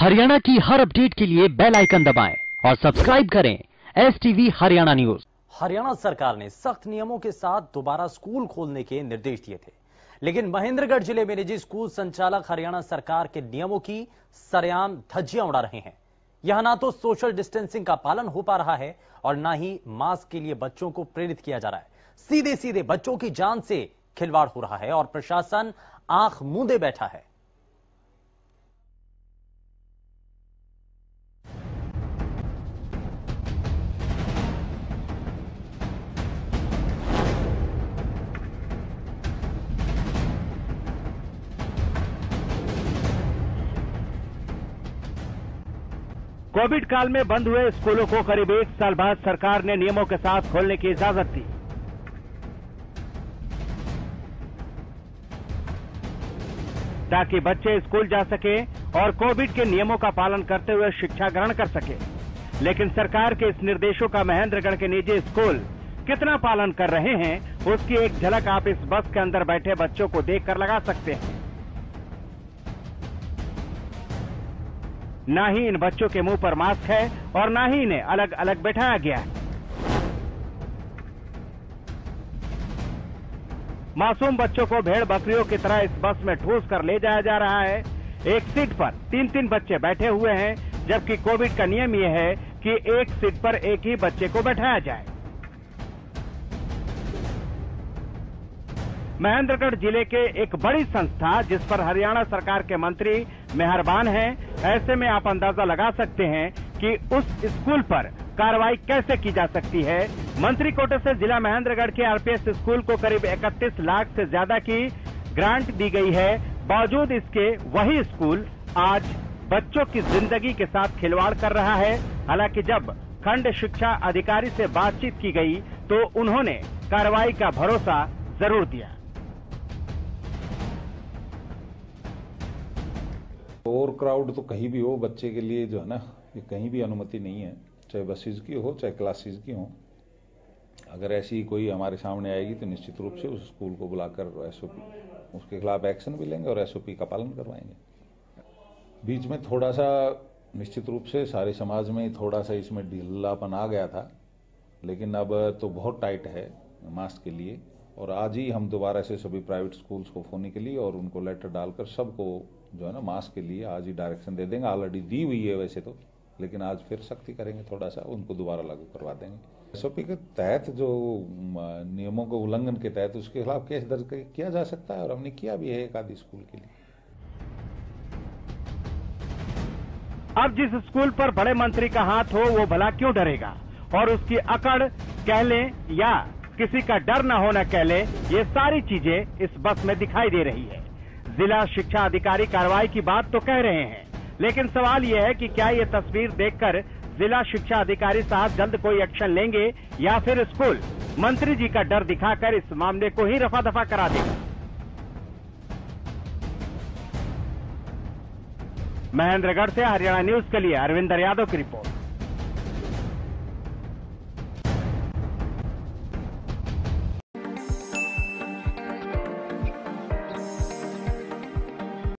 हरियाणा की हर अपडेट के लिए बेल आइकन दबाएँ और सब्सक्राइब करें S TV Haryana news Haryana सरकार ने सख्त नियमों के साथ दोबारा स्कूल खोलने के निर्देश दिए थे। लेकिन महेंद्रगढ़ ज़िले में निजी स्कूल संचालक हरियाणा सरकार के नियमों की सरेआम धज्जियाँ उड़ा रहे हैं। यहाँ ना तो सोशल डिस्टेंसिंग का पालन हो पा रहा है और ना ही मास्क के लिए बच्चों को प्रेरित किया जा रहा है। सीधे सीधे बच्चों की जान से खिलवाड़ हो रहा है और प्रशासन आँख मूंदे बैठा है। कोविड काल में बंद हुए स्कूलों को करीब एक साल बाद सरकार ने नियमों के साथ खोलने की इजाज़त दी। ताकि बच्चे स्कूल जा सके और कोविड के नियमों का पालन करते हुए शिक्षा ग्रहण कर सके। लेकिन सरकार के इस निर्देशों का महेंद्रगढ़ के निजी स्कूल कितना पालन कर रहे हैं, उसकी एक झलक आप इस बस के अंदर बैठे बच्चों को देखकर लगा सकते हैं। ना ही इन बच्चों के मुँह पर मास्क है और न ही इन्हें अलग अलग बैठाया गया है। मासूम बच्चों को भेड़ बकरियों की तरह इस बस में ठूस कर ले जाया जा रहा है। एक सीट पर तीन तीन बच्चे बैठे हुए हैं, जबकि कोविड का नियम यह है कि एक सीट पर एक ही बच्चे को बैठाया जाए। महेंद्रगढ़ ज़िले के एक बड़ी संस्था, जिस पर हरियाणा सरकार के मंत्री मेहरबान हैं, ऐसे में आप अंदाज़ा लगा सकते हैं कि उस स्कूल पर कार्रवाई कैसे की जा सकती है। मंत्री कोटे से जिला महेंद्रगढ़ के आरपीएस स्कूल को करीब 31 लाख से ज़्यादा की ग्रांट दी गई है। बावजूद इसके, वही स्कूल आज बच्चों की ज़िंदगी के साथ खिलवाड़ कर रहा है। हालाँकि जब खंड शिक्षा अधिकारी से बातचीत की गई तो उन्होंने कार्रवाई का भरोसा ज़रूर दिया। ओवर क्राउड तो कहीं भी हो, बच्चे के लिए जो है ना, ये कहीं भी अनुमति नहीं है, चाहे बसेज की हो, चाहे क्लासेज की हो। अगर ऐसी कोई हमारे सामने आएगी तो निश्चित रूप से उस स्कूल को बुलाकर एसओपी उसके खिलाफ एक्शन भी लेंगे और एसओपी का पालन करवाएँगे। बीच में थोड़ा सा निश्चित रूप से सारे समाज में थोड़ा सा इसमें ढीलापन आ गया था, लेकिन अब तो बहुत टाइट है मास्क के लिए। और आज ही हम दोबारा से सभी प्राइवेट स्कूल्स को फ़ोन के लिए और उनको लेटर डालकर सबको जो है ना मास्क के लिए आज ही डायरेक्शन दे देंगे। ऑलरेडी दी हुई है वैसे तो लेकिन आज फिर सख्ती करेंगे थोड़ा सा, उनको दोबारा लागू करवा देंगे। एसओपी के तहत जो नियमों के उल्लंघन के तहत उसके खिलाफ केस दर्ज किया जा सकता है और हमने किया भी है एक आदि स्कूल के लिए। अब जिस स्कूल पर बड़े मंत्री का हाथ हो, वो भला क्यों डरेगा? और उसकी अकड़ कह लें या किसी का डर न होना कह ले ये सारी चीज़ें इस बस में दिखाई दे रही है। जिला शिक्षा अधिकारी कार्रवाई की बात तो कह रहे हैं, लेकिन सवाल यह है कि क्या ये तस्वीर देखकर जिला शिक्षा अधिकारी साहब जल्द कोई एक्शन लेंगे या फिर स्कूल? मंत्री जी का डर दिखाकर इस मामले को ही रफा दफ़ा करा देगा महेंद्रगढ़ से हरियाणा न्यूज़ के लिए अरविंदर यादव की रिपोर्ट।